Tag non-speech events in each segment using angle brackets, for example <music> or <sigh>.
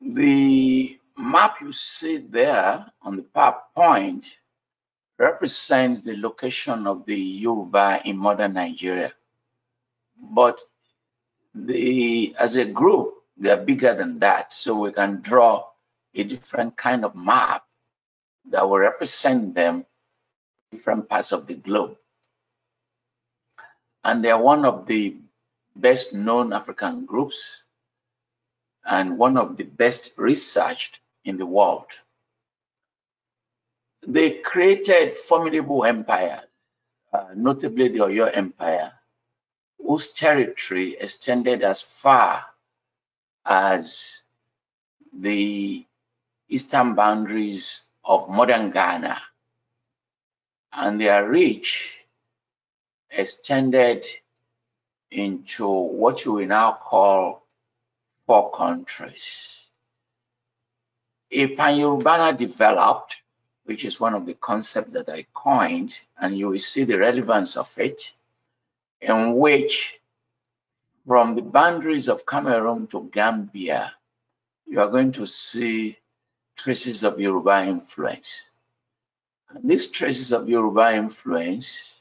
The map you see there on the PowerPoint represents the location of the Yoruba in modern Nigeria. But the as a group, they are bigger than that. So we can draw a different kind of map that will represent them different parts of the globe. And they are one of the best known African groups and one of the best researched in the world. They created formidable empires, uh, notably the Oyo Empire, whose territory extended as far as the eastern boundaries of modern Ghana. And their reach extended into what you will now call four countries. A pan-Yorubana developed, which is one of the concepts that I coined, and you will see the relevance of it, in which from the boundaries of Cameroon to Gambia, you are going to see traces of Yoruba influence. And these traces of Yoruba influence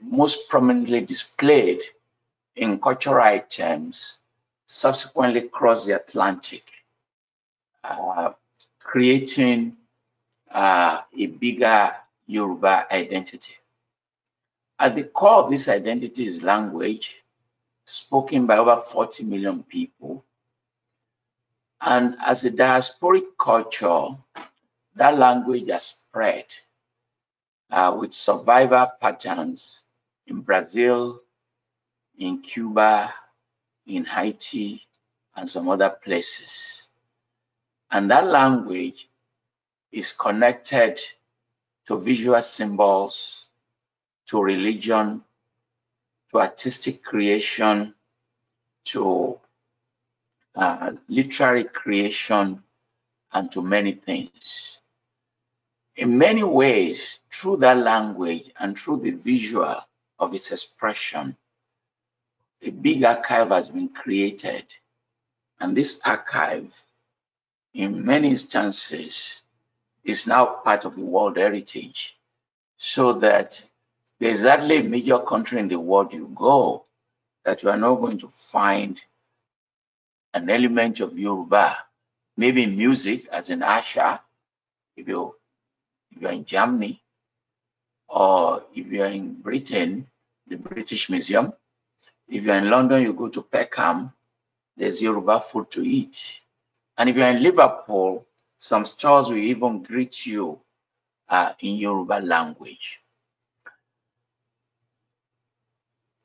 most prominently displayed in cultural items subsequently crossed the Atlantic, uh, creating uh, a bigger Yoruba identity. At the core of this identity is language, spoken by over 40 million people. And as a diasporic culture, that language has spread uh, with survivor patterns in Brazil, in Cuba, in Haiti, and some other places. And that language is connected to visual symbols, to religion, to artistic creation, to uh, literary creation, and to many things. In many ways, through that language and through the visual of its expression, a big archive has been created. And this archive, in many instances, is now part of the world heritage. So that there's hardly a major country in the world you go that you are not going to find an element of Yoruba, maybe music as in Asha, if you if you're in Germany, or if you're in Britain, the British Museum. If you're in London, you go to Peckham, there's Yoruba food to eat. And if you're in Liverpool, some stores will even greet you uh, in Yoruba language.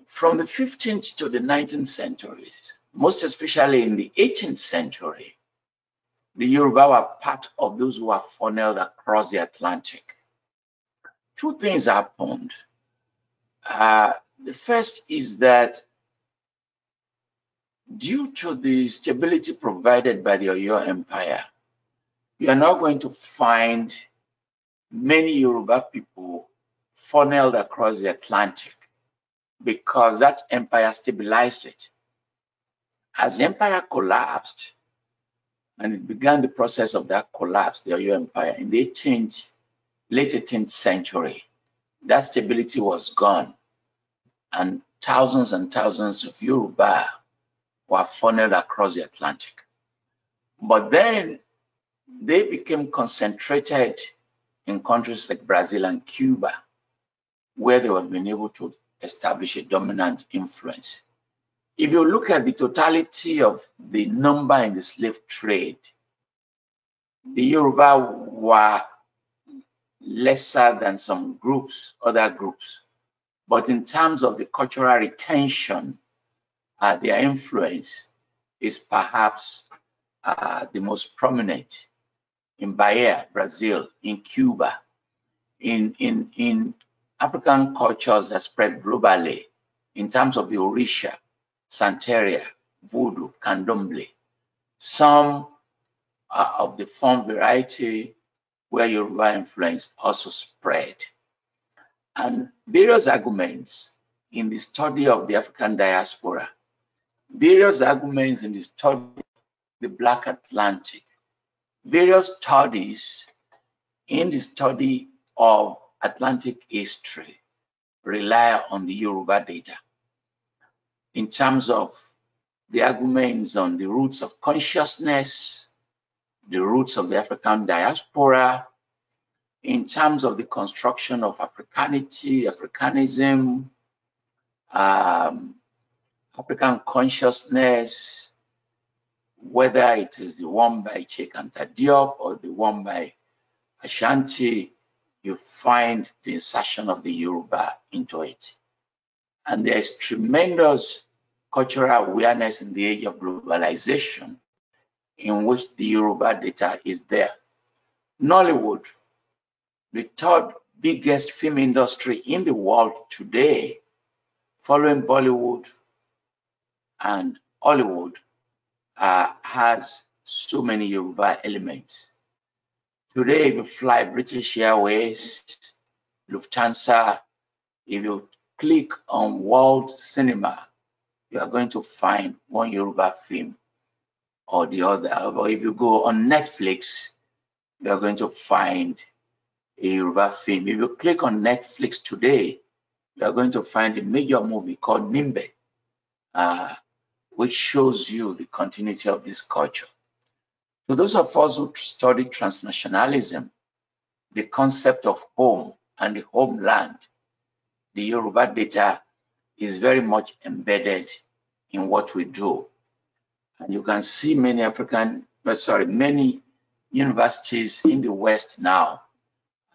From the 15th to the 19th centuries, most especially in the 18th century, the Yoruba were part of those who were funneled across the Atlantic. Two things happened. Uh, the first is that due to the stability provided by the Oyo Empire, you are now going to find many Yoruba people funneled across the Atlantic because that empire stabilized it. As the empire collapsed, and it began the process of that collapse, the Oyo Empire, in the 18th, late 18th century. That stability was gone, and thousands and thousands of Yoruba were funneled across the Atlantic. But then they became concentrated in countries like Brazil and Cuba, where they have been able to establish a dominant influence. If you look at the totality of the number in the slave trade, the Yoruba were lesser than some groups, other groups. But in terms of the cultural retention, uh, their influence is perhaps uh, the most prominent in Bahia, Brazil, in Cuba, in, in, in African cultures that spread globally in terms of the Orisha, Santeria, Voodoo, Candomblé. Some uh, of the form variety where Yoruba influence also spread. And various arguments in the study of the African diaspora, various arguments in the study of the Black Atlantic. Various studies in the study of Atlantic history rely on the Yoruba data in terms of the arguments on the roots of consciousness, the roots of the African diaspora, in terms of the construction of Africanity, Africanism, um, African consciousness, whether it is the one by Cheikh Anta Diop or the one by Asante, you find the insertion of the Yoruba into it. And there is tremendous cultural awareness in the age of globalization in which the Yoruba data is there. Nollywood, the third biggest film industry in the world today, following Bollywood and Hollywood, uh, has so many Yoruba elements. Today, if you fly British Airways, Lufthansa, if you click on World Cinema, you are going to find one Yoruba film or the other. Or if you go on Netflix, you are going to find a Yoruba film. If you click on Netflix today, you are going to find a major movie called Nimbe, uh, which shows you the continuity of this culture. To those of us who study transnationalism, the concept of home and the homeland, the Yoruba data is very much embedded in what we do. And you can see many African, uh, sorry, many universities in the West now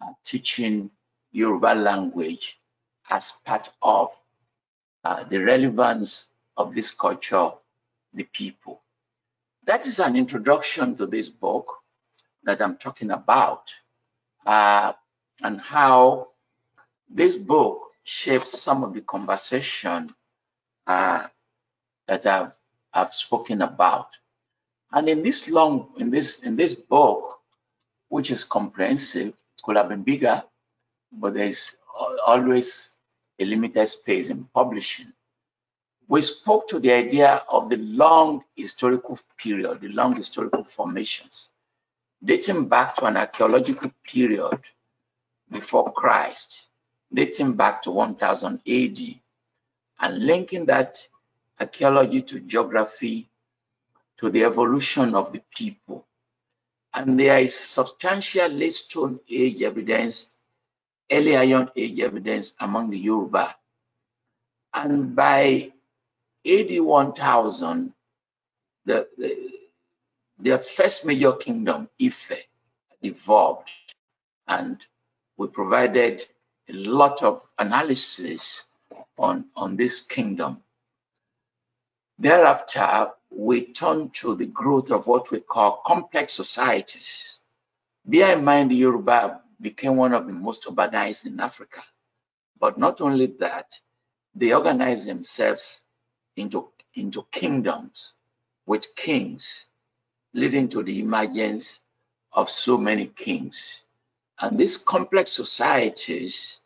are teaching Yoruba language as part of uh, the relevance of this culture, the people. That is an introduction to this book that I'm talking about uh, and how this book shapes some of the conversation uh, that I've, I've spoken about. And in this long, in this, in this book, which is comprehensive, it could have been bigger, but there's always a limited space in publishing we spoke to the idea of the long historical period, the long historical formations, dating back to an archaeological period before Christ, dating back to 1000 AD, and linking that archaeology to geography to the evolution of the people. And there is substantial late Stone Age evidence, early Iron Age evidence among the Yoruba. And by 81,000, the, the, their first major kingdom, Ife, evolved. And we provided a lot of analysis on, on this kingdom. Thereafter, we turned to the growth of what we call complex societies. Bear in mind, the Yoruba became one of the most urbanized in Africa. But not only that, they organized themselves into, into kingdoms with kings, leading to the emergence of so many kings. And these complex societies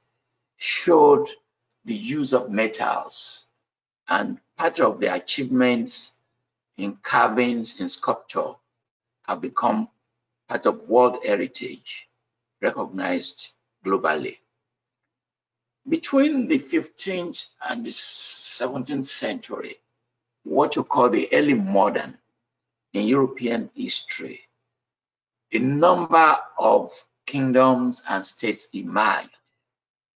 showed the use of metals and part of the achievements in carvings and sculpture have become part of world heritage recognized globally. Between the 15th and the 17th century, what you call the early modern in European history, a number of kingdoms and states emerged.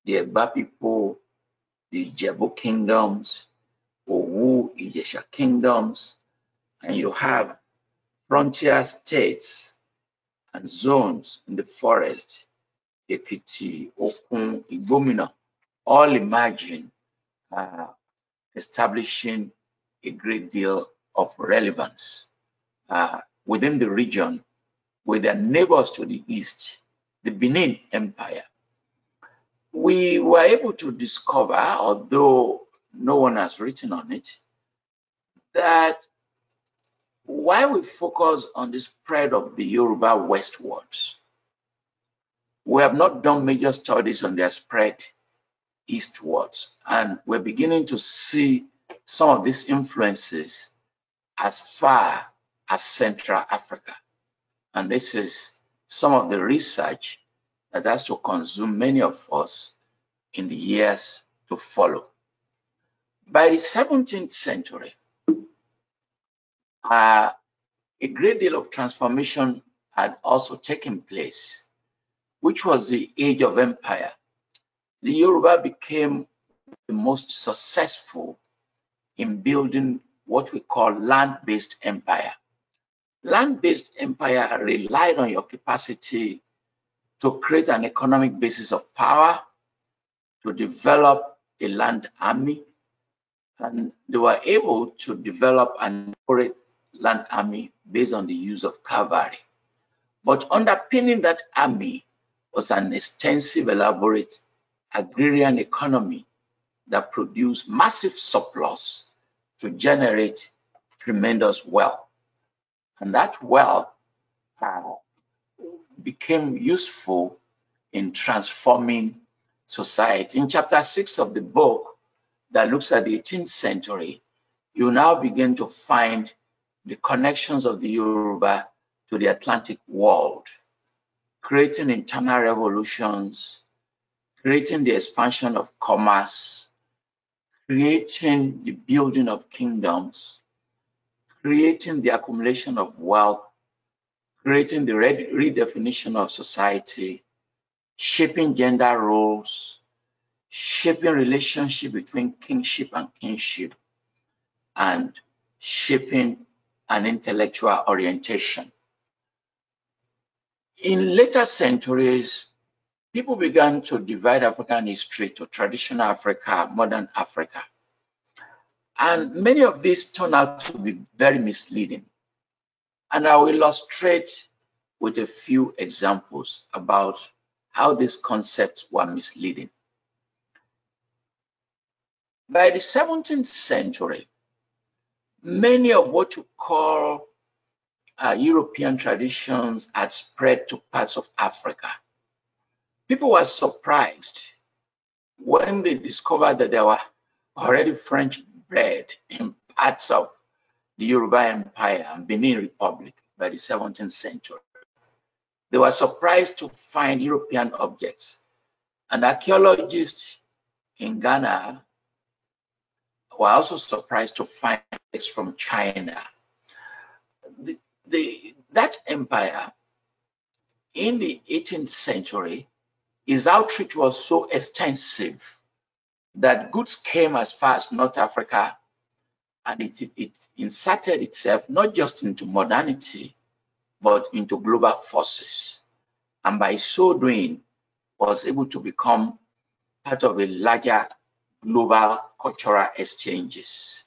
The Egba people, the Ijebu kingdoms, Owu, Ijesha kingdoms, and you have frontier states and zones in the forest, Ekiti, Okun, Igbomina, all imagine uh, establishing a great deal of relevance uh, within the region with their neighbors to the east, the Benin Empire. We were able to discover, although no one has written on it, that while we focus on the spread of the Yoruba westwards, we have not done major studies on their spread eastwards. And we're beginning to see some of these influences as far as Central Africa. And this is some of the research that has to consume many of us in the years to follow. By the 17th century, uh, a great deal of transformation had also taken place, which was the age of empire. The Yoruba became the most successful in building what we call land-based empire. Land-based empire relied on your capacity to create an economic basis of power, to develop a land army, and they were able to develop an operate land army based on the use of cavalry. But underpinning that army was an extensive, elaborate agrarian economy that produced massive surplus to generate tremendous wealth. And that wealth uh, became useful in transforming society. In chapter six of the book that looks at the 18th century, you now begin to find the connections of the Yoruba to the Atlantic world, creating internal revolutions, creating the expansion of commerce, creating the building of kingdoms, creating the accumulation of wealth, creating the redefinition of society, shaping gender roles, shaping relationship between kingship and kinship, and shaping an intellectual orientation. In later centuries, people began to divide African history to traditional Africa, modern Africa. And many of these turn out to be very misleading. And I will illustrate with a few examples about how these concepts were misleading. By the 17th century, many of what you call uh, European traditions had spread to parts of Africa. People were surprised when they discovered that there were already French bread in parts of the Yoruba Empire and Benin Republic by the 17th century. They were surprised to find European objects. And archaeologists in Ghana were also surprised to find it from China. The, the, that empire in the 18th century, its outreach was so extensive that goods came as far as North Africa and it, it, it inserted itself not just into modernity, but into global forces. And by so doing, was able to become part of a larger global cultural exchanges.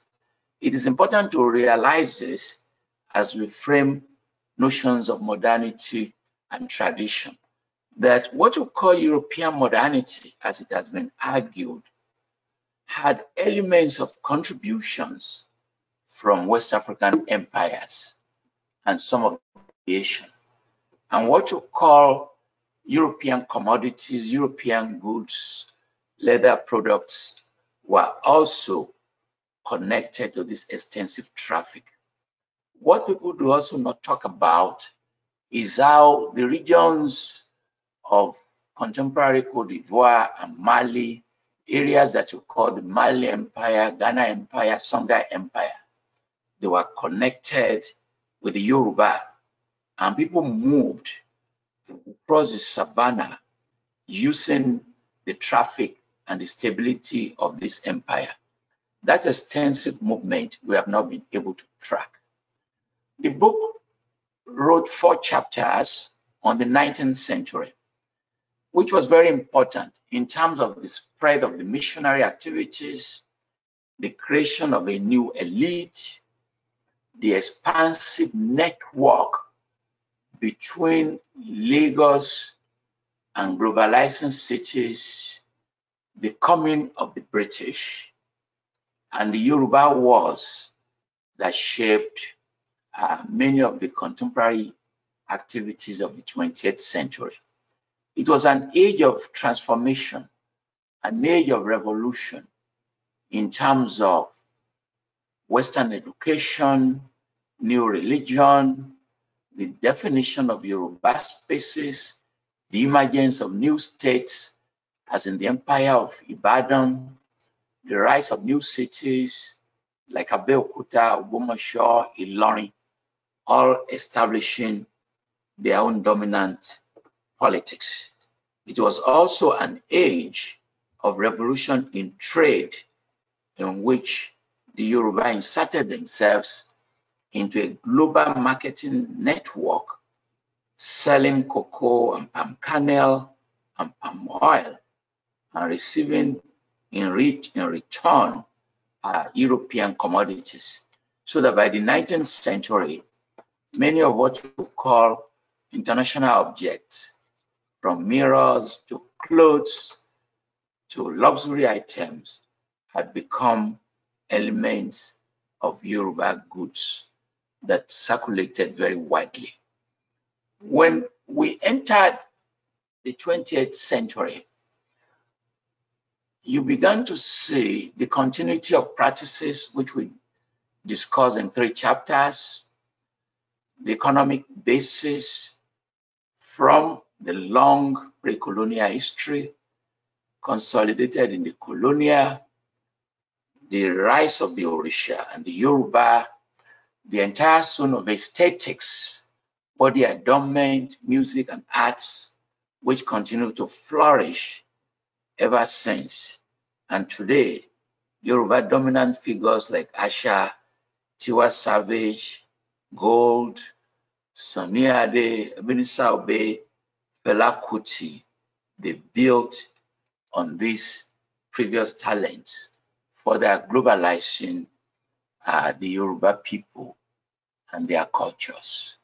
It is important to realize this as we frame notions of modernity and tradition, that what we call European modernity, as it has been argued, had elements of contributions from West African empires and some of the aviation. And what you call European commodities, European goods, leather products were also connected to this extensive traffic. What people do also not talk about is how the regions of contemporary Cote d'Ivoire and Mali, areas that you call the Mali Empire, Ghana Empire, Songhai Empire, they were connected with the Yoruba and people moved across the savannah using the traffic and the stability of this empire. That extensive movement we have not been able to track. The book wrote four chapters on the 19th century, which was very important in terms of the spread of the missionary activities, the creation of a new elite, the expansive network between Lagos and globalizing cities, the coming of the British, and the Yoruba wars that shaped uh, many of the contemporary activities of the 20th century. It was an age of transformation, an age of revolution in terms of Western education, new religion, the definition of Yoruba spaces, the emergence of new states, as in the empire of Ibadan, the rise of new cities like Abeokuta, Ogbomoso, Ilorin, all establishing their own dominant politics. It was also an age of revolution in trade in which the Yoruba inserted themselves into a global marketing network selling cocoa and palm kernel and palm oil and receiving in, in return uh, European commodities. So that by the 19th century, many of what we call international objects, from mirrors to clothes to luxury items, had become elements of Yoruba goods that circulated very widely. When we entered the 20th century, you began to see the continuity of practices which we discussed in three chapters, the economic basis from the long pre-colonial history consolidated in the colonial, the rise of the Orisha and the Yoruba, the entire zone of aesthetics, body adornment, music and arts, which continue to flourish ever since. And today, Yoruba dominant figures like Asha, Tiwa Savage, Gold, Sunny Ade, Ebenezer Obey, Fela Kuti, they built on these previous talents for their globalizing uh, the Yoruba people and their cultures.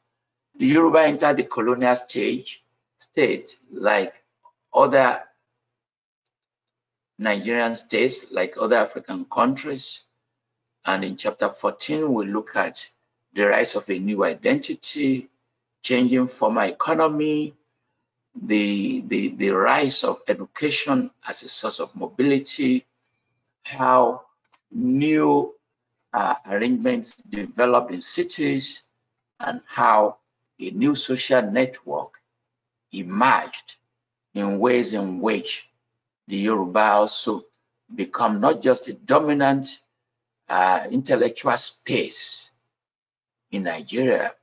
The Yoruba entered the colonial stage state like other Nigerian states, like other African countries. And in chapter 14, we look at the rise of a new identity, changing formal economy, the, the, the rise of education as a source of mobility, how new uh, arrangements developed in cities, and how a new social network emerged in ways in which the Yoruba also become not just a dominant uh, intellectual space in Nigeria,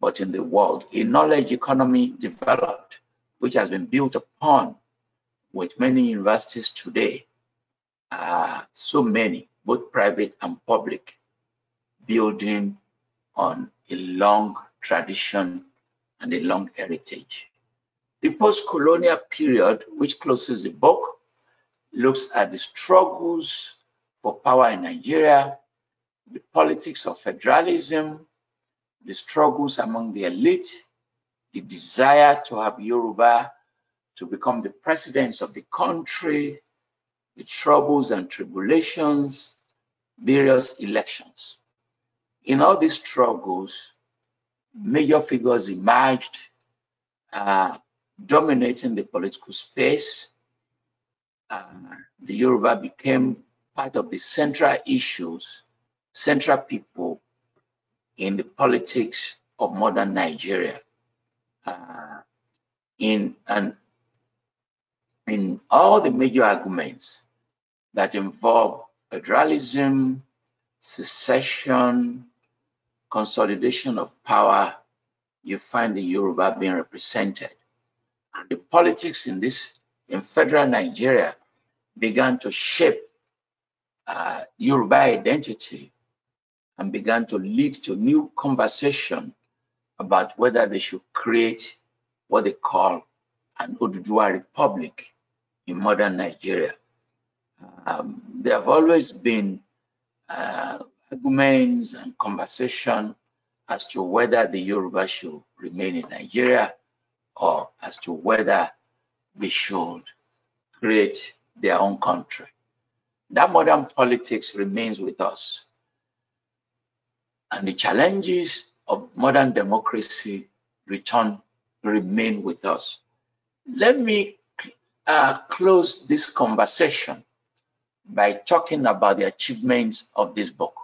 but in the world. A knowledge economy developed, which has been built upon with many universities today, uh, so many, both private and public, building on a long tradition and a long heritage. The post-colonial period, which closes the book, looks at the struggles for power in Nigeria, the politics of federalism, the struggles among the elite, the desire to have Yoruba to become the presidents of the country, the troubles and tribulations, various elections. In all these struggles, major figures emerged, uh, dominating the political space. Uh, the Yoruba became part of the central issues, central people in the politics of modern Nigeria. Uh, in in all the major arguments that involve federalism, secession, consolidation of power, you find the Yoruba being represented. And the politics in this, in federal Nigeria, began to shape uh, Yoruba identity and began to lead to new conversation about whether they should create what they call an Oduduwa Republic in modern Nigeria. Um, there have always been uh, arguments and conversation as to whether the Yoruba should remain in Nigeria or as to whether we should create their own country. That modern politics remains with us. And the challenges of modern democracy return remain with us. Let me uh, close this conversation by talking about the achievements of this book.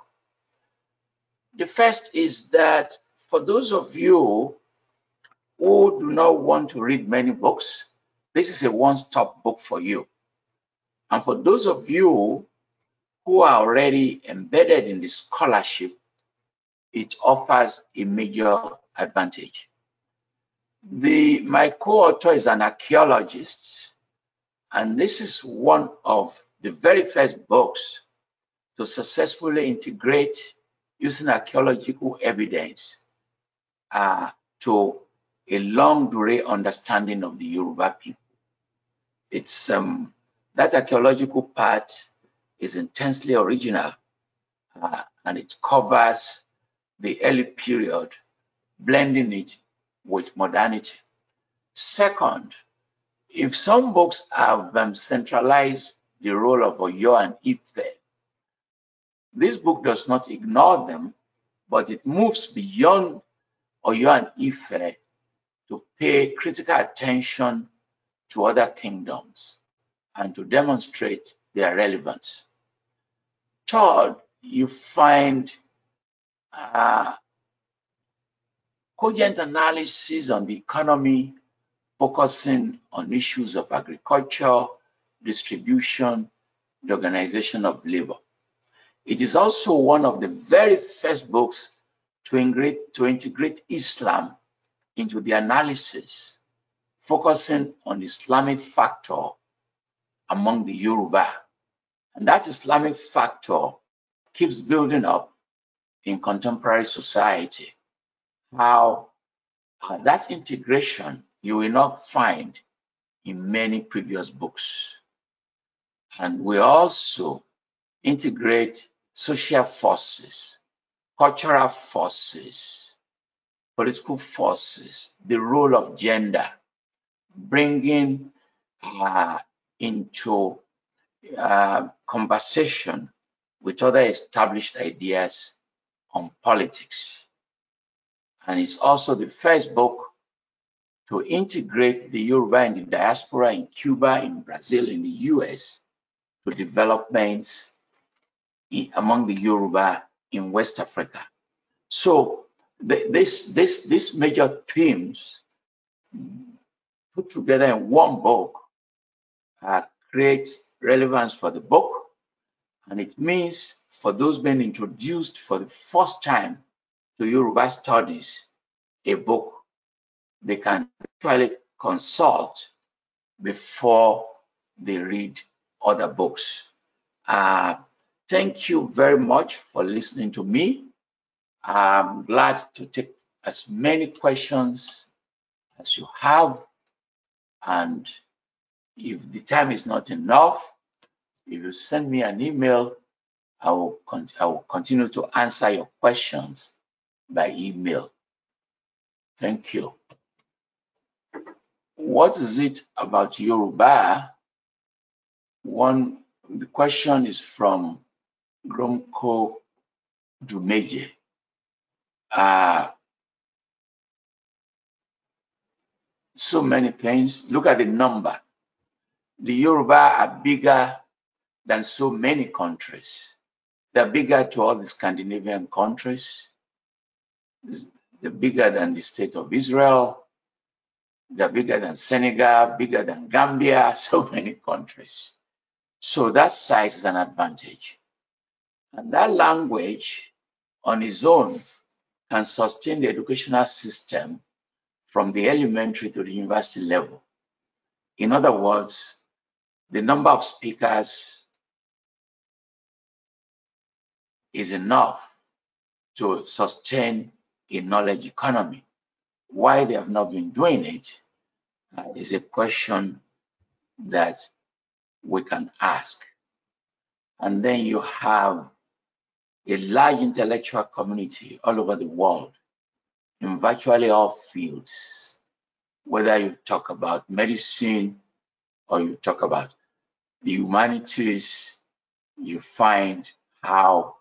The first is that for those of you who do not want to read many books, this is a one-stop book for you. And for those of you who are already embedded in the scholarship, it offers a major advantage. The, my co-author is an archaeologist, and this is one of the very first books to successfully integrate using archaeological evidence uh, to a longue durée understanding of the Yoruba people. It's um, that archaeological part is intensely original uh, and it covers the early period, blending it with modernity. Second, if some books have um, centralized the role of Oyo and Ife, this book does not ignore them, but it moves beyond Oyo and Ife to pay critical attention to other kingdoms and to demonstrate their relevance. Third, you find uh, cogent analysis on the economy, focusing on issues of agriculture, distribution, the organization of labor. It is also one of the very first books to integrate, to integrate Islam into the analysis, focusing on the Islamic factor among the Yoruba. And that Islamic factor keeps building up in contemporary society. How uh, that integration you will not find in many previous books. And we also integrate social forces, cultural forces, political forces, the role of gender, bringing uh, into uh, conversation with other established ideas on politics. And it's also the first book to integrate the Yoruba and the diaspora in Cuba, in Brazil, in the US to developments in, among the Yoruba in West Africa. So the, this, this, these major themes put together in one book uh, creates relevance for the book. And it means for those being introduced for the first time to Yoruba studies, a book they can actually consult before they read other books. Uh, thank you very much for listening to me. I'm glad to take as many questions as you have. And if the time is not enough, if you send me an email, I will, I will continue to answer your questions by email. Thank you. What is it about Yoruba? One, the question is from Gromko Dumeje. Uh, so many things. Look at the number. The Yoruba are bigger than so many countries. They're bigger to all the Scandinavian countries. They're bigger than the state of Israel. They're bigger than Senegal, bigger than Gambia, <laughs> so many countries. So that size is an advantage. And that language on its own can sustain the educational system from the elementary to the university level. In other words, the number of speakers is enough to sustain a knowledge economy. Why they have not been doing it uh, is a question that we can ask. And then you have a large intellectual community all over the world in virtually all fields, whether you talk about medicine or you talk about the humanities, you find how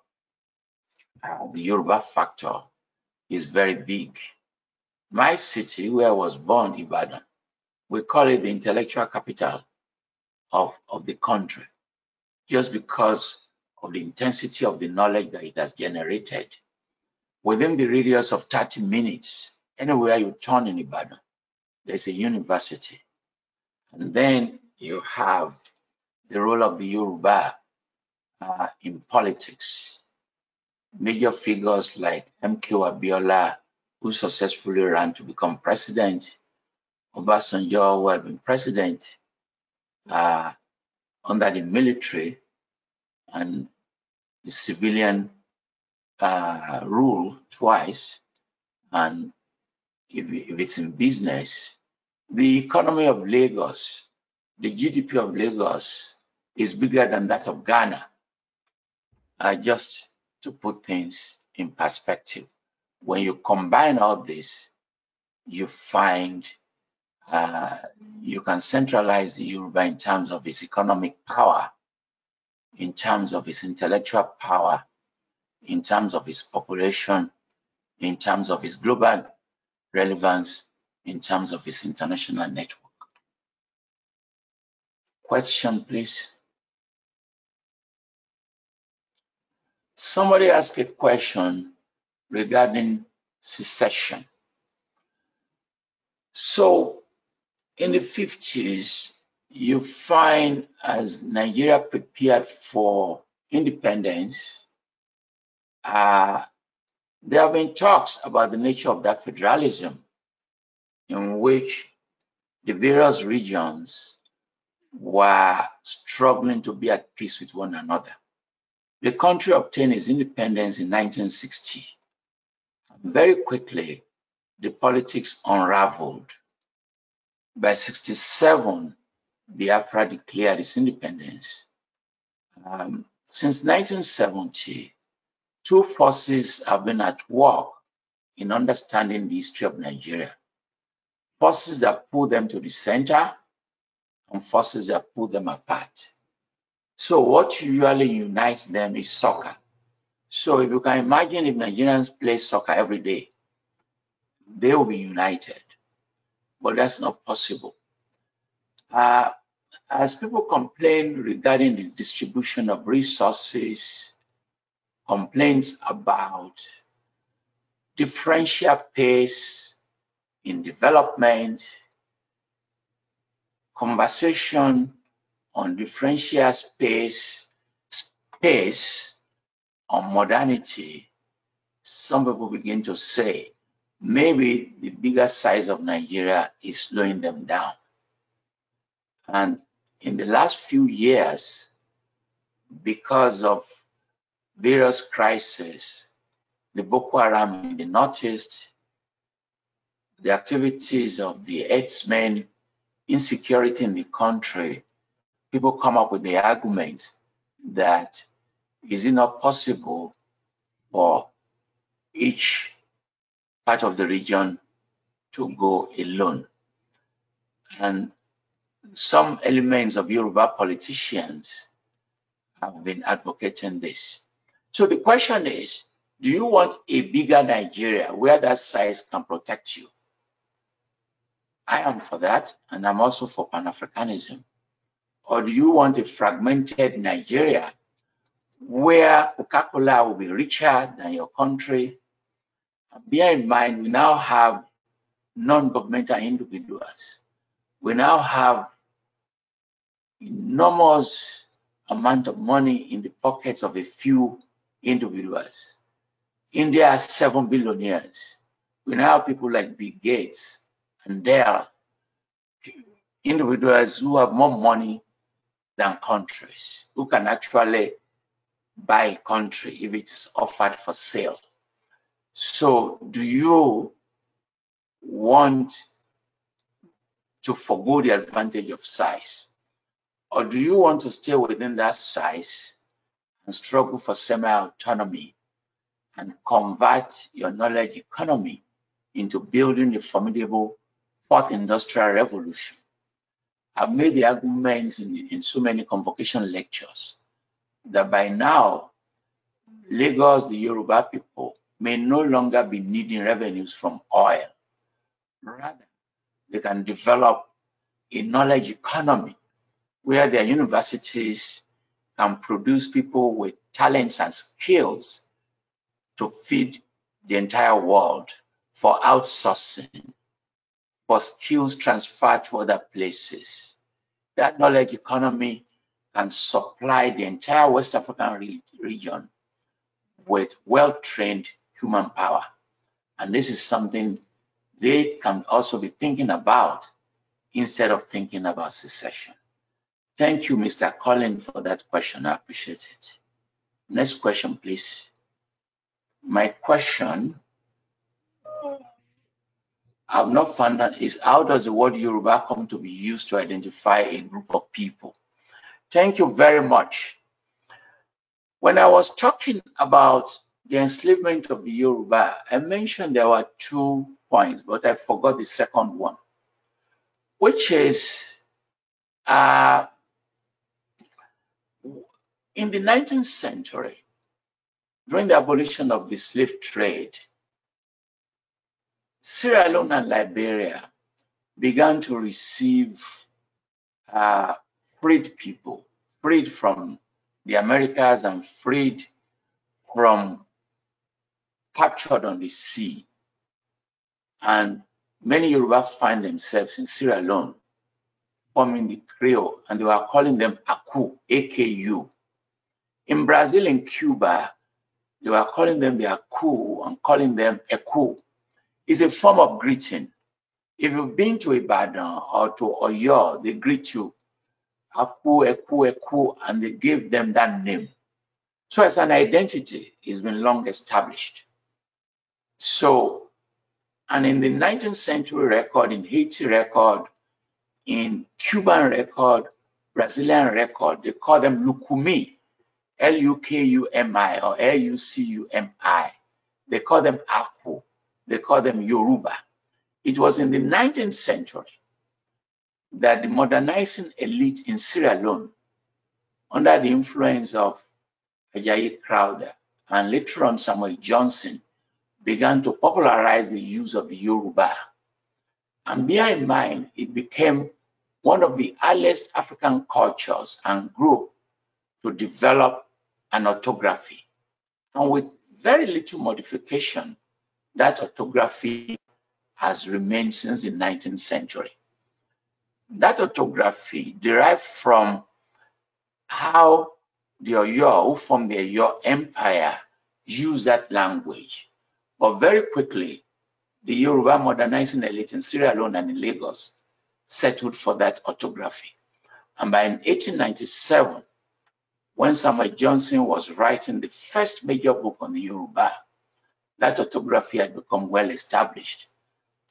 the Yoruba factor is very big. My city, where I was born, Ibadan, we call it the intellectual capital of, of the country, just because of the intensity of the knowledge that it has generated. within the radius of 30 minutes, anywhere you turn in Ibadan, there's a university. And then you have the role of the Yoruba uh, in politics. Major figures like MKO Abiola, who successfully ran to become president, Obasanjo, who had been president uh, under the military and the civilian uh, rule twice, and if, if it's in business, the economy of Lagos, the GDP of Lagos is bigger than that of Ghana. Uh, just to put things in perspective, when you combine all this, you find uh, you can centralize Yoruba in terms of its economic power, in terms of its intellectual power, in terms of its population, in terms of its global relevance, in terms of its international network. Question, please. Somebody asked a question regarding secession. So in the 50s, you find as Nigeria prepared for independence, uh, there have been talks about the nature of that federalism in which the various regions were struggling to be at peace with one another. The country obtained its independence in 1960. Very quickly, the politics unraveled. By 67, Biafra declared its independence. Um, since 1970, two forces have been at work in understanding the history of Nigeria. Forces that pull them to the center and forces that pull them apart. So what usually unites them is soccer. So if you can imagine if Nigerians play soccer every day, they will be united. But that's not possible. Uh, as people complain regarding the distribution of resources, complaints about differential pace in development, conversation on differential space, space on modernity, some people begin to say maybe the bigger size of Nigeria is slowing them down. And in the last few years, because of various crises, the Boko Haram in the Northeast, the activities of the herdsmen, insecurity in the country, people come up with the argument that is it not possible for each part of the region to go alone? And some elements of Yoruba politicians have been advocating this. So the question is, do you want a bigger Nigeria where that size can protect you? I am for that, and I'm also for Pan-Africanism. Or do you want a fragmented Nigeria where Coca-Cola will be richer than your country? Bear in mind, we now have non-governmental individuals. We now have enormous amount of money in the pockets of a few individuals. India has seven billionaires. We now have people like Bill Gates and there individuals who have more money than countries, who can actually buy a country if it is offered for sale. So do you want to forego the advantage of size? Or do you want to stay within that size and struggle for semi-autonomy and convert your knowledge economy into building a formidable fourth industrial revolution? I've made the arguments in, in so many convocation lectures that by now, Lagos, the Yoruba people, may no longer be needing revenues from oil. Rather, they can develop a knowledge economy where their universities can produce people with talents and skills to feed the entire world for outsourcing, for skills transfer to other places. That knowledge economy can supply the entire West African re region with well-trained human power. And this is something they can also be thinking about instead of thinking about secession. Thank you, Mr. Collins, for that question. I appreciate it. Next question, please. My question I've not found out is how does the word Yoruba come to be used to identify a group of people? Thank you very much. When I was talking about the enslavement of the Yoruba, I mentioned there were two points, but I forgot the second one, which is uh, in the 19th century, during the abolition of the slave trade, Sierra Leone and Liberia began to receive uh, freed people, freed from the Americas and freed from captured on the sea. And many Yoruba find themselves in Sierra Leone forming the Creole, and they were calling them Aku, A-K-U. In Brazil and Cuba, they were calling them the Aku and calling them Eku is a form of greeting. If you've been to Ibadan or to Oyo, they greet you, Aku, Eku, Eku, and they give them that name. So as an identity, it's been long established. So, and in the 19th century record, in Haiti record, in Cuban record, Brazilian record, they call them Lukumi, L-U-K-U-M-I or L-U-C-U-M-I. They call them Aku. They call them Yoruba. It was in the 19th century that the modernizing elite in Sierra Leone, under the influence of Ajayi Crowther and later on Samuel Johnson, began to popularize the use of Yoruba. And bear in mind, it became one of the earliest African cultures and group to develop an orthography. And with very little modification, that orthography has remained since the 19th century. That orthography derived from how the Oyo, formed the Oyo Empire, used that language. But very quickly, the Yoruba modernizing elite in Sierra Leone and in Lagos settled for that orthography. And by 1897, when Samuel Johnson was writing the first major book on the Yoruba, that orthography had become well established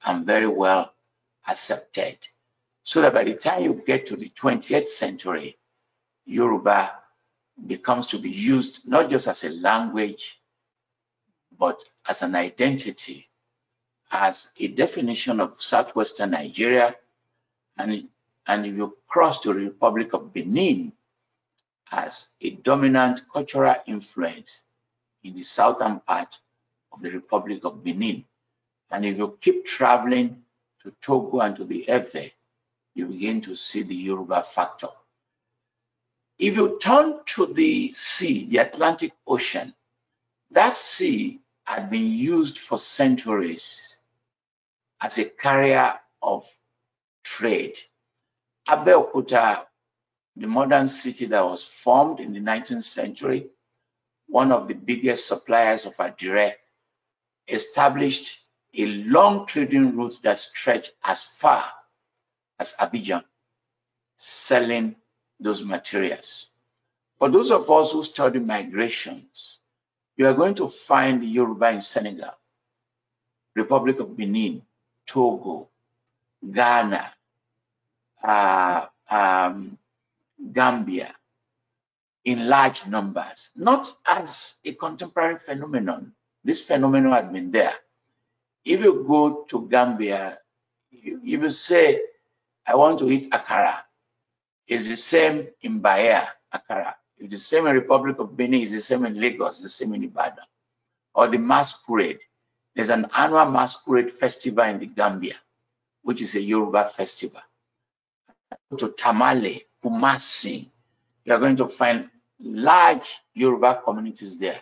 and very well accepted. So that by the time you get to the 20th century, Yoruba becomes to be used not just as a language, but as an identity, as a definition of southwestern Nigeria. And, and if you cross to the Republic of Benin, as a dominant cultural influence in the southern part of the Republic of Benin. And if you keep traveling to Togo and to the Ewe, you begin to see the Yoruba factor. If you turn to the sea, the Atlantic Ocean, that sea had been used for centuries as a carrier of trade. Abeokuta, the modern city that was formed in the 19th century, one of the biggest suppliers of adire established a long trading route that stretched as far as Abidjan, selling those materials. For those of us who study migrations, you are going to find Yoruba in Senegal, Republic of Benin, Togo, Ghana, uh, um, Gambia, in large numbers, not as a contemporary phenomenon, this phenomenon had been there. If you go to Gambia, if you say, I want to eat akara, it's the same in Bahia, akara. It's the same in Republic of Benin, it's the same in Lagos, the same in Ibadan. Or the masquerade. There's an annual masquerade festival in the Gambia, which is a Yoruba festival. Go To Tamale, Kumasi, you're going to find large Yoruba communities there.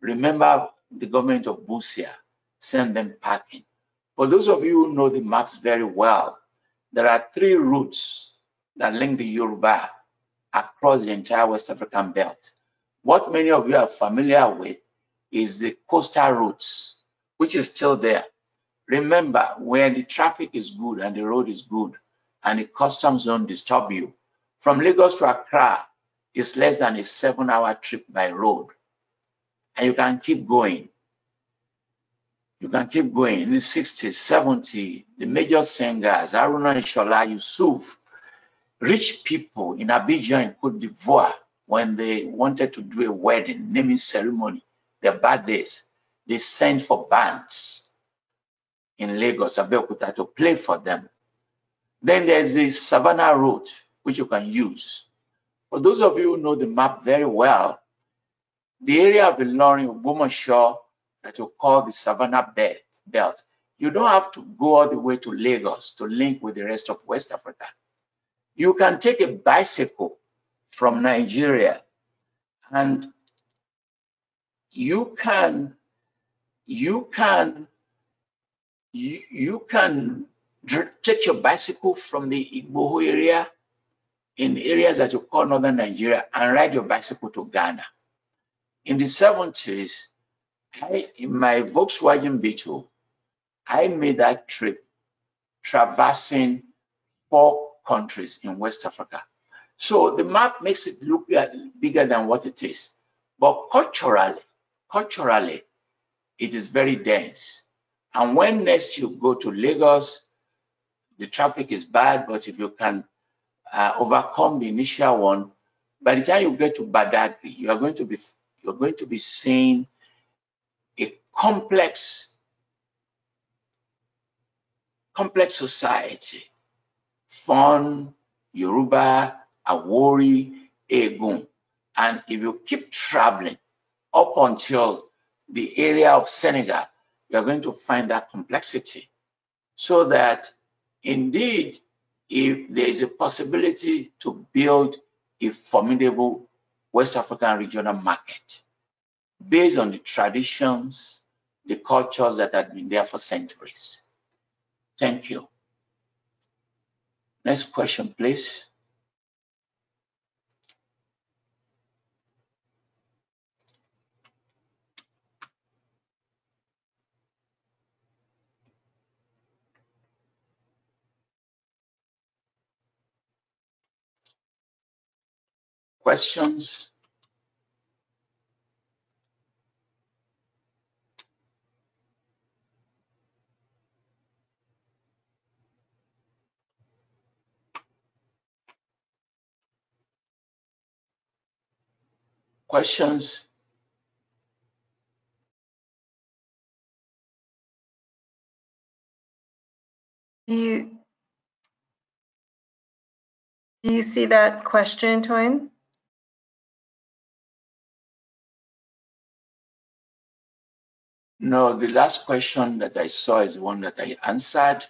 Remember the government of Busia send them packing. For those of you who know the maps very well, there are three routes that link the Yoruba across the entire West African belt. What many of you are familiar with is the coastal routes, which is still there. Remember, when the traffic is good and the road is good and the customs don't disturb you, from Lagos to Accra is less than a seven hour trip by road. And you can keep going. You can keep going. In the 60s, 70s, the major singers, Haruna Ishola, Yusuf, rich people in Abidjan in Cote d'Ivoire, when they wanted to do a wedding, naming ceremony, their birthdays, they sent for bands in Lagos, Abeokuta to play for them. Then there's the Savannah Road, which you can use. For those of you who know the map very well, the area of Ilorin, Ogbomoso, that you call the Savannah belt, belt, you don't have to go all the way to Lagos to link with the rest of West Africa. You can take a bicycle from Nigeria and you can you can you, you can take your bicycle from the Igboho area in areas that you call northern Nigeria and ride your bicycle to Ghana. In the 70s, I, in my Volkswagen Beetle, I made that trip traversing four countries in West Africa. So the map makes it look bigger than what it is. But culturally, culturally, it is very dense. And when next you go to Lagos, the traffic is bad, but if you can uh, overcome the initial one, by the time you get to Badagry, you are going to be you're going to be seeing a complex complex society, fun, Yoruba, Awori, Egun. And if you keep traveling up until the area of Senegal, you're going to find that complexity. So that indeed, if there is a possibility to build a formidable West African regional market based on the traditions, the cultures that have been there for centuries. Thank you. Next question, please. Questions? Questions? Do you, do you see that question, Toyin? No, the last question that I saw is the one that I answered.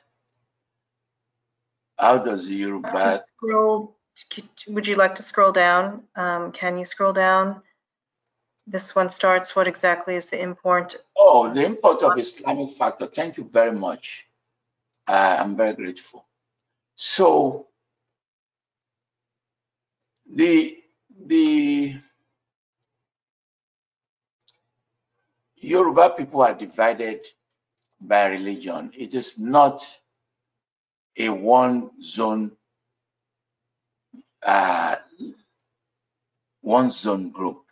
How does the Yoruba? Scroll, would you like to scroll down? Um, can you scroll down? This one starts, what exactly is the import? Oh, the import of Islamic factor. Thank you very much. Uh, I'm very grateful. So the the Yoruba people are divided by religion. It is not a one zone uh, one zone group.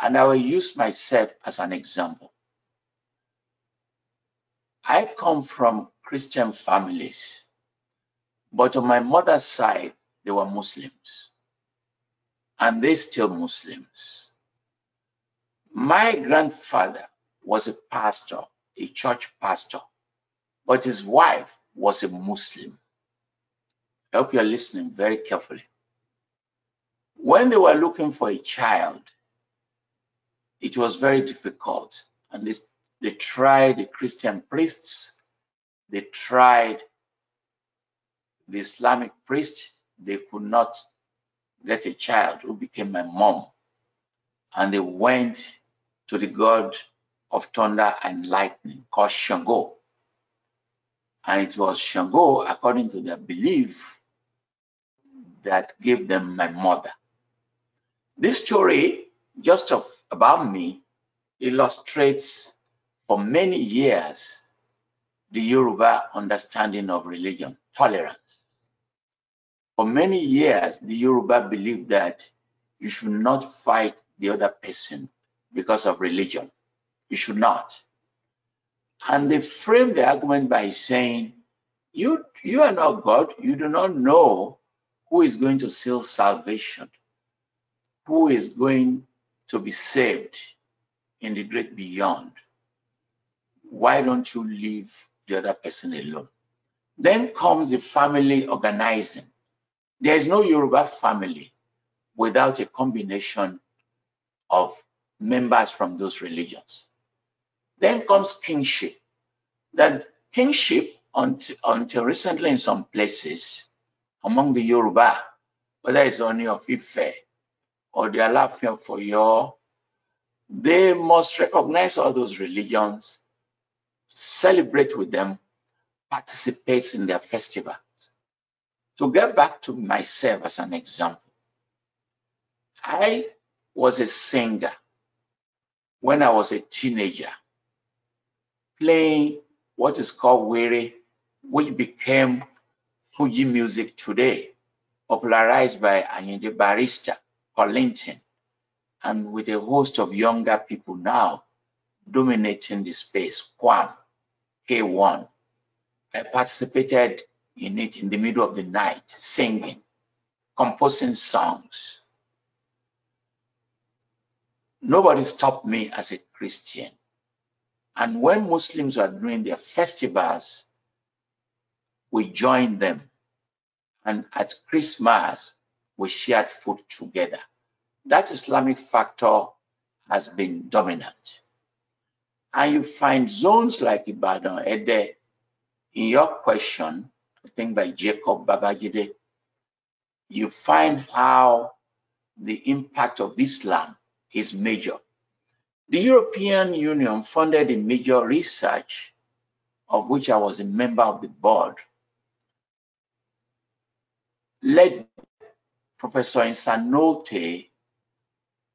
And I will use myself as an example. I come from Christian families, but on my mother's side, they were Muslims. And they still Muslims. My grandfather was a pastor, a church pastor, but his wife was a Muslim. I hope you're listening very carefully. When they were looking for a child, it was very difficult. And they, they tried the Christian priests, they tried the Islamic priest, they could not get a child who became my mom. And they went to the God of thunder and lightning called Shango. And it was Shango, according to their belief, that gave them my mother. This story, just of about me, illustrates for many years the Yoruba understanding of religion, tolerance. For many years, the Yoruba believed that you should not fight the other person because of religion. You should not. And they frame the argument by saying, you, you are not God. You do not know who is going to seal salvation, who is going to be saved in the great beyond. Why don't you leave the other person alone? Then comes the family organizing. There is no Yoruba family without a combination of members from those religions. Then comes kingship. That kingship, until, until recently in some places, among the Yoruba, whether it's Ooni of Ife or the Alaafin of Oyo, they must recognize all those religions, celebrate with them, participate in their festivals. To get back to myself as an example, I was a singer when I was a teenager, playing what is called were, which became Fuji music today, popularized by Ayinde Barrister, Kollington, and with a host of younger people now dominating the space, Kwam, K1. I participated in it in the middle of the night, singing, composing songs. Nobody stopped me as a Christian. And when Muslims were doing their festivals, we joined them. And at Christmas, we shared food together. That Islamic factor has been dominant. And you find zones like Ibadan, Ede, in your question, I think by Jacob Babajide, you find how the impact of Islam is major. The European Union funded a major research of which I was a member of the board, led Professor Insa Nolte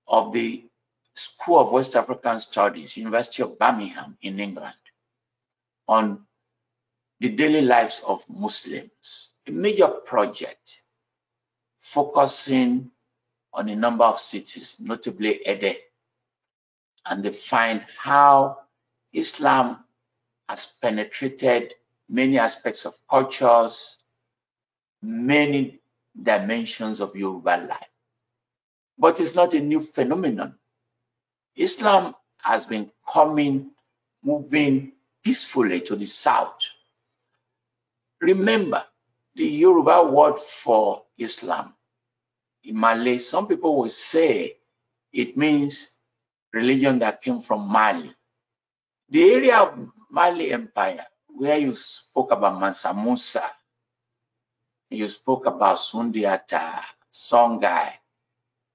of the School of West African Studies, University of Birmingham in England, on the daily lives of Muslims, a major project focusing on a number of cities, notably Ede, and they find how Islam has penetrated many aspects of cultures, many dimensions of Yoruba life. But it's not a new phenomenon. Islam has been coming, moving peacefully to the south. Remember, the Yoruba word for Islam Imale, some people will say it means religion that came from Mali. The area of Mali Empire, where you spoke about Mansa Musa, you spoke about Sundiata, Songhai,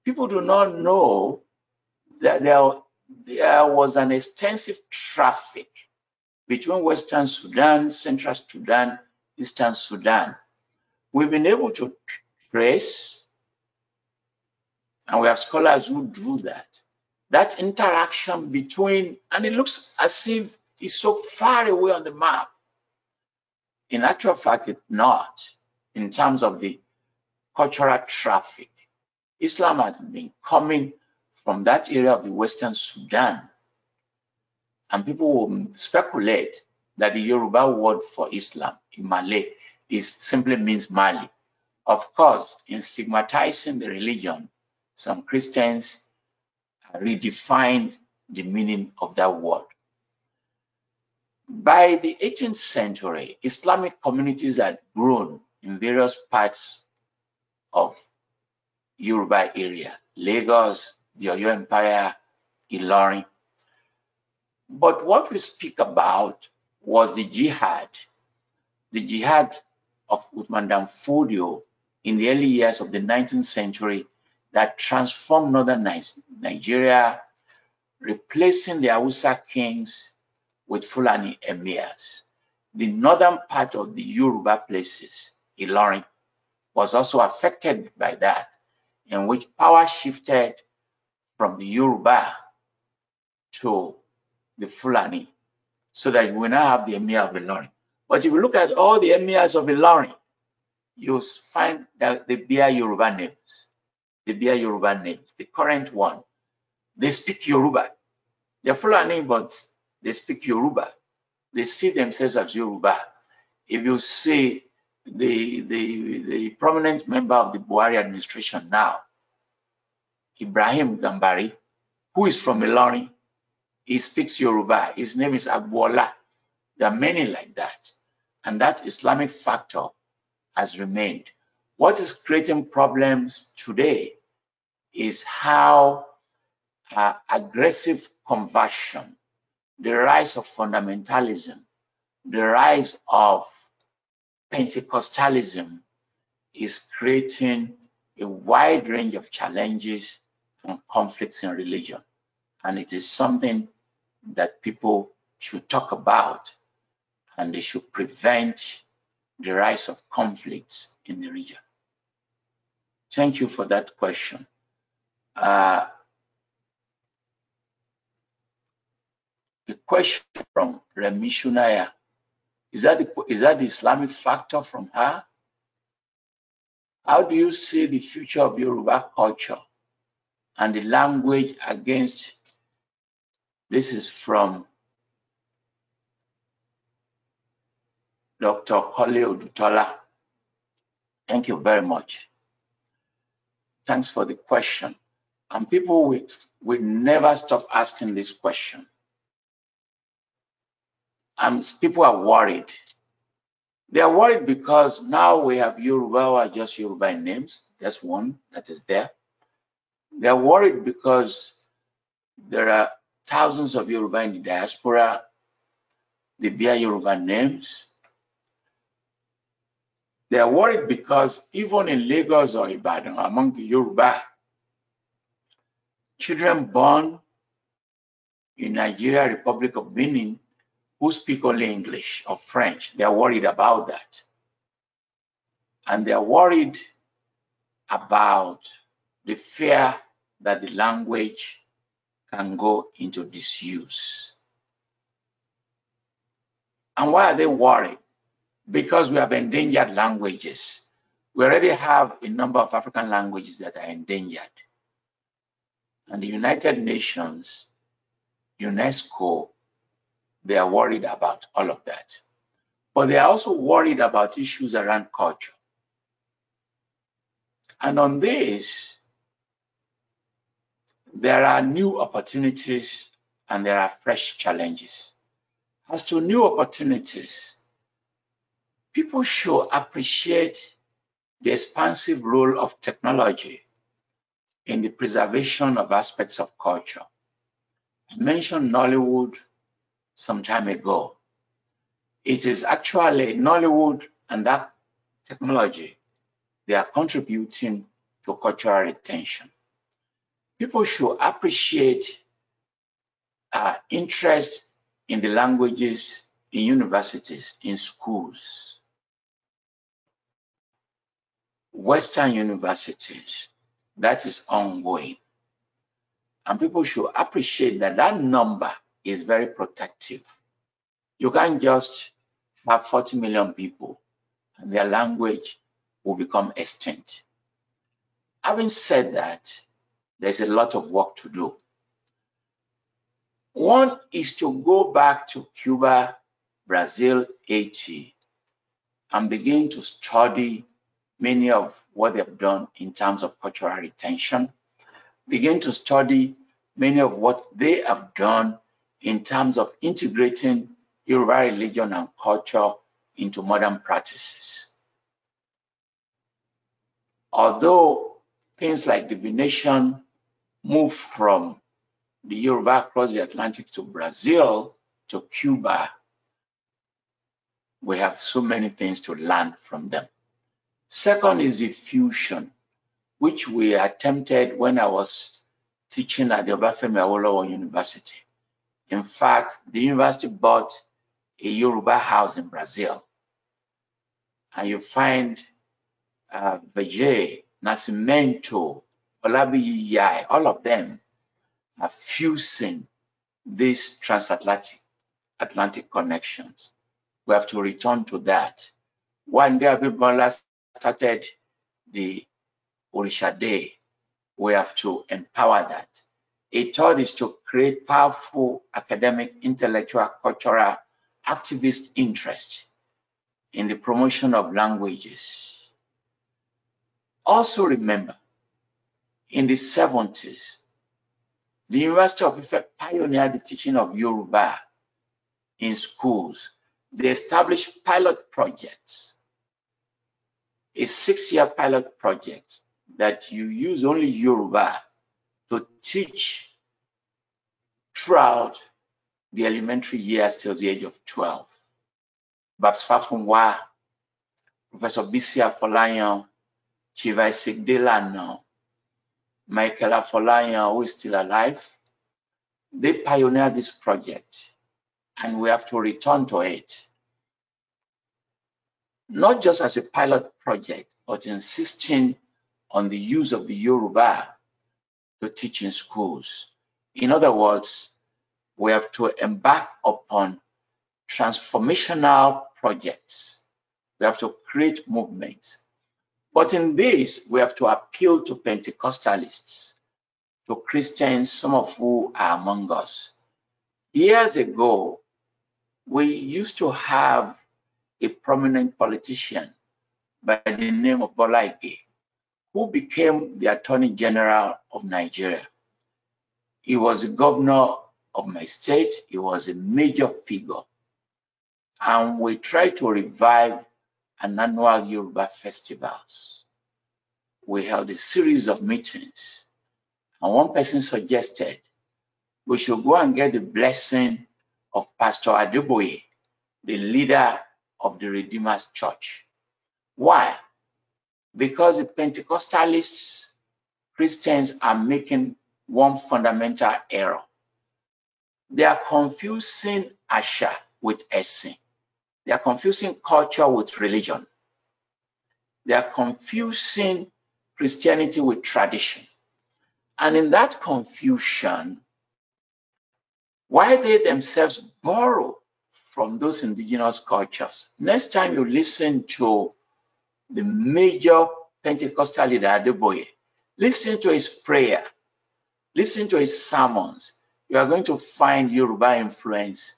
people do not know that there, there was an extensive traffic between Western Sudan, Central Sudan, Eastern Sudan. We've been able to trace, and we have scholars who drew that, that interaction between, and it looks as if it's so far away on the map. In actual fact, it's not in terms of the cultural traffic. Islam has been coming from that area of the Western Sudan. And people will speculate that the Yoruba word for Islam Imale is simply means Mali. Of course, in stigmatizing the religion, some Christians redefined the meaning of that word. By the 18th century, Islamic communities had grown in various parts of Yoruba area, Lagos, the Oyo Empire, Ilorin. But what we speak about was the jihad, the jihad of Uthman Dan Fodio in the early years of the 19th century that transformed northern Nigeria, replacing the Hausa kings with Fulani emirs. The northern part of the Yoruba places, Ilorin, was also affected by that, in which power shifted from the Yoruba to the Fulani, so that we now have the Emir of Ilorin. But if you look at all the emirs of Ilorin, you'll find that they bear Yoruba names. They bear Yoruba names. The current one, they speak Yoruba. They're Fulani, but they speak Yoruba. They see themselves as Yoruba. If you see the, the, the prominent member of the Buhari administration now, Ibrahim Gambari, who is from Ilorin, he speaks Yoruba. His name is Abuola. There are many like that. And that Islamic factor has remained. What is creating problems today is how uh, aggressive conversion, the rise of fundamentalism, the rise of Pentecostalism is creating a wide range of challenges and conflicts in religion. And it is something that people should talk about and they should prevent the rise of conflicts in the region. Thank you for that question. Uh, the question from Remishunaya is that the, is that the Islamic factor from her? How do you see the future of Yoruba culture and the language against? This is from Dr. Kole Odutola. Thank you very much. Thanks for the question. And people will, will never stop asking this question. And people are worried. They are worried because now we have Yoruba or just Yoruba names. That's one that is there. They are worried because there are thousands of Yoruba in the diaspora. They bear Yoruba names. They are worried because even in Lagos or Ibadan, among the Yoruba, children born in Nigeria, Republic of Benin, who speak only English or French, they are worried about that. And they are worried about the fear that the language can go into disuse. And why are they worried? because we have endangered languages. We already have a number of African languages that are endangered. And the United Nations, UNESCO, they are worried about all of that. But they are also worried about issues around culture. And on this, there are new opportunities and there are fresh challenges. As to new opportunities, people should appreciate the expansive role of technology in the preservation of aspects of culture. I mentioned Nollywood some time ago. It is actually Nollywood and that technology, they are contributing to cultural retention. People should appreciate uh, interest in the languages in universities, in schools. Western universities. That is ongoing. And people should appreciate that that number is very protective. You can't just have 40 million people and their language will become extinct. Having said that, there's a lot of work to do. One is to go back to Cuba, Brazil, Haiti, and begin to study many of what they've done in terms of cultural retention, begin to study many of what they have done in terms of integrating Yoruba religion and culture into modern practices. Although things like divination moved from the Yoruba across the Atlantic to Brazil to Cuba, we have so many things to learn from them. Second is the fusion, which we attempted when I was teaching at the Obafemi Awolowo University. In fact, the university bought a Yoruba house in Brazil. And you find uh, Verger, Nascimento, Olabiyi Yai, all of them are fusing these transatlantic Atlantic connections. We have to return to that. One day, Abibola started the Orisha Day. We have to empower that. A third is to create powerful academic, intellectual, cultural, activist interest in the promotion of languages. Also remember, in the 70s, the University of Ife pioneered the teaching of Yoruba in schools. They established pilot projects, a six-year pilot project that you use only Yoruba to teach throughout the elementary years till the age of 12. Babs Fafunwa, Professor Bisi Afolayan, Chivai Sigdelano, Michael Afolayan, who is still alive, they pioneered this project and we have to return to it. Not just as a pilot project, but insisting on the use of the Yoruba to teach in schools. In other words, we have to embark upon transformational projects. We have to create movements. But in this, we have to appeal to Pentecostalists, to Christians, some of who are among us. Years ago, we used to have a prominent politician by the name of Bola who became the Attorney General of Nigeria. He was the governor of my state. He was a major figure. And we tried to revive an annual Yoruba festivals. We held a series of meetings. And one person suggested we should go and get the blessing of Pastor Adeboye, the leader of the Redeemer's Church. Why? Because the Pentecostalists, Christians are making one fundamental error. They are confusing Asha with Essin. They are confusing culture with religion. They are confusing Christianity with tradition. And in that confusion, why they themselves borrow from those indigenous cultures. Next time you listen to the major Pentecostal leader, Adeboye, listen to his prayer, listen to his sermons. You are going to find Yoruba influence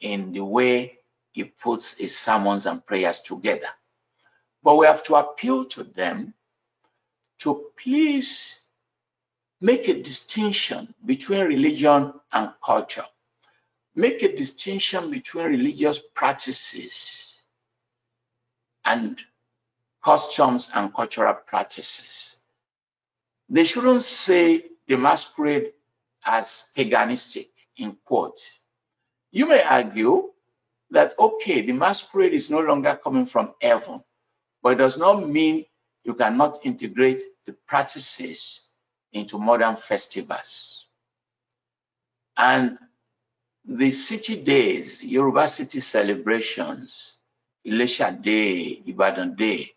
in the way he puts his sermons and prayers together. But we have to appeal to them to please make a distinction between religion and culture. Make a distinction between religious practices and customs and cultural practices. They shouldn't say the masquerade as paganistic, in quote. You may argue that, okay, the masquerade is no longer coming from heaven, but it does not mean you cannot integrate the practices into modern festivals. And the city days, Yoruba city celebrations, Ilesha Day, Ibadan Day,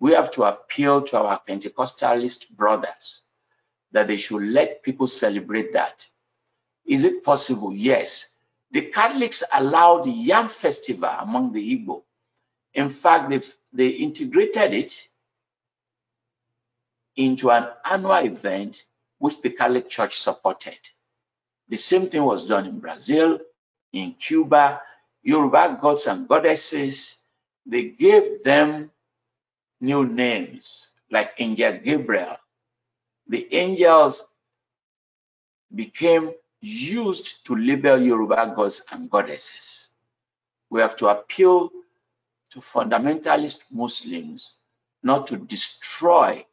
we have to appeal to our Pentecostalist brothers that they should let people celebrate that. Is it possible? Yes. The Catholics allow the Yam Festival among the Igbo. In fact, they they integrated it into an annual event which the Catholic Church supported. The same thing was done in Brazil, in Cuba, Yoruba gods and goddesses. They gave them new names like Angel Gabriel. The angels became used to label Yoruba gods and goddesses. We have to appeal to fundamentalist Muslims not to destroy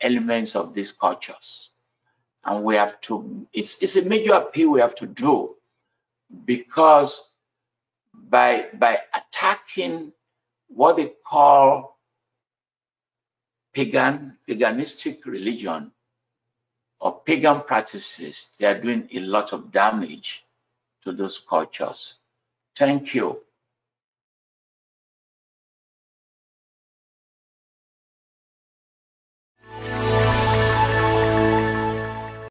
elements of these cultures. And we have to, it's, it's a major appeal we have to do because by, by attacking what they call pagan, paganistic religion or pagan practices, they are doing a lot of damage to those cultures. Thank you.